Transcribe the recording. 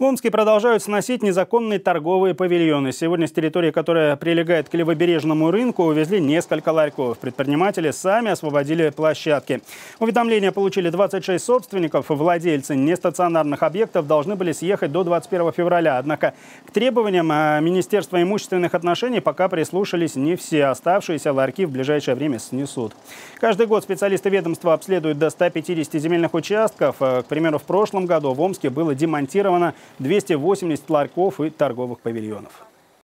В Омске продолжают сносить незаконные торговые павильоны. Сегодня с территории, которая прилегает к левобережному рынку, увезли несколько ларьков. Предприниматели сами освободили площадки. Уведомления получили 26 собственников. Владельцы нестационарных объектов должны были съехать до 21 февраля. Однако к требованиям э, Министерства имущественных отношений пока прислушались не все. Оставшиеся ларьки в ближайшее время снесут. Каждый год специалисты ведомства обследуют до 150 земельных участков. Э, к примеру, в прошлом году в Омске было демонтировано 280 ларьков и торговых павильонов.